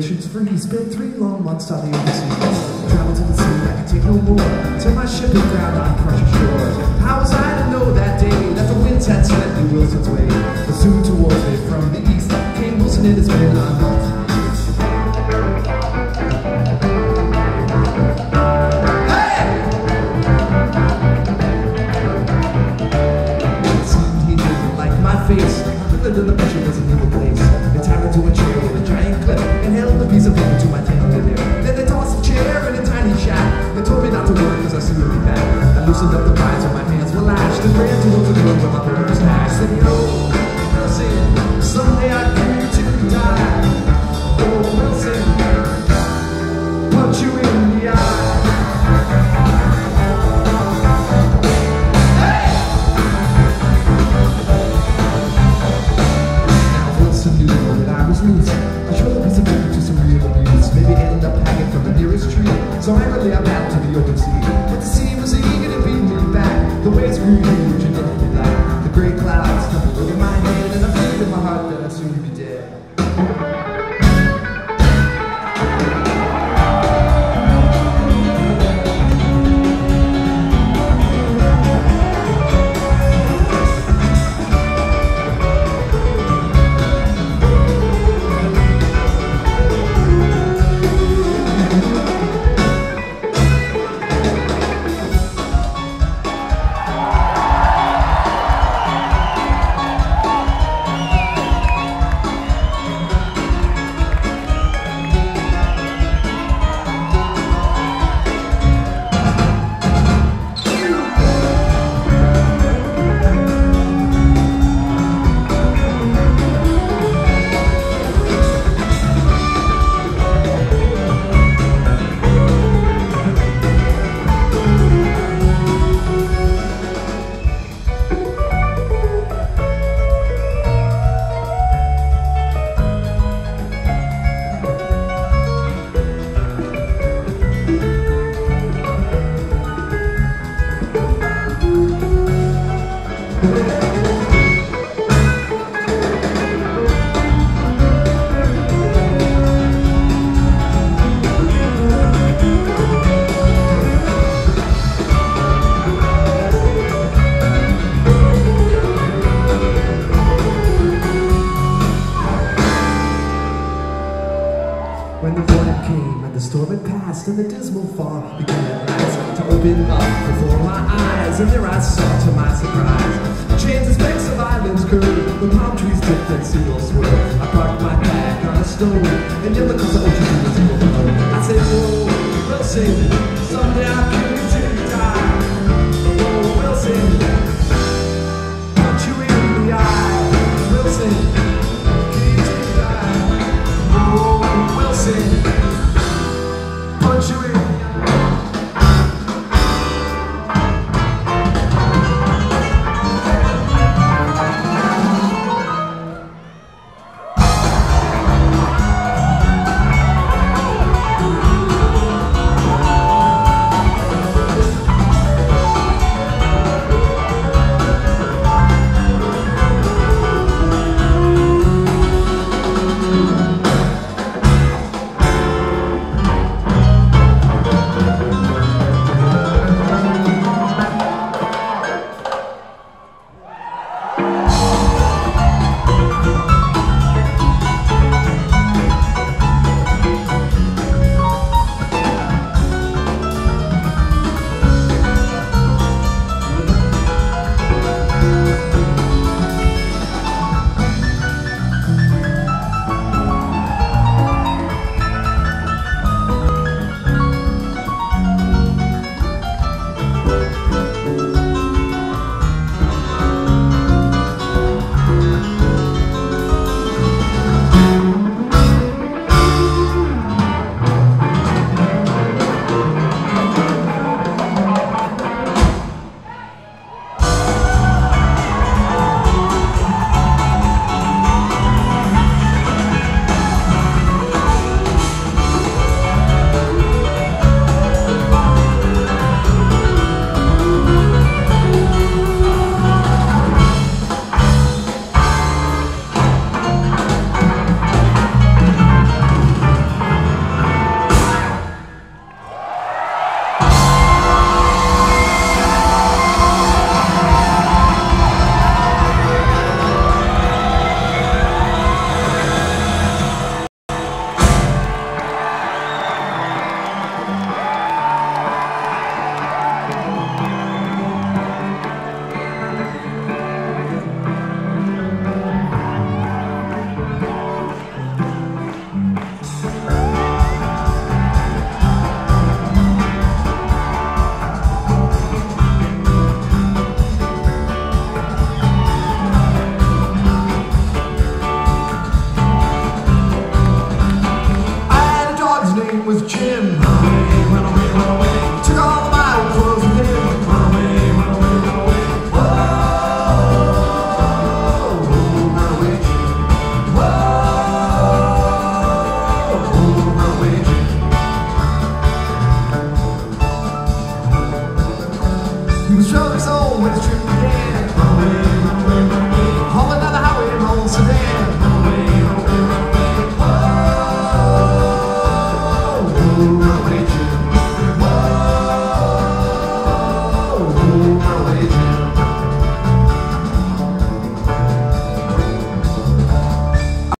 real free. Spent three long months on the ocean. Travel to the sea, I can take no more. Till my ship is ground on precious shores. How was I to know that day that the winds had swept Wilson's way? But towards me from the east came Wilson in his men on nailed a piece of paper to my tail there. Then they tossed a chair in a tiny shack. They told me not to worry because I soon would be back. I loosened up the vines where my hands were lashed and ran to the room where my papers stashed. And yo, Nelson. mm. came and the storm had passed and the dismal fog began at last to open up before my eyes and there I saw to my surprise chains and specks of islands curled the palm trees dipped and seagulls swirled. I parked my back on a stone and yelled across the ocean to the I said, oh, "Whoa, they'll sing someday I'll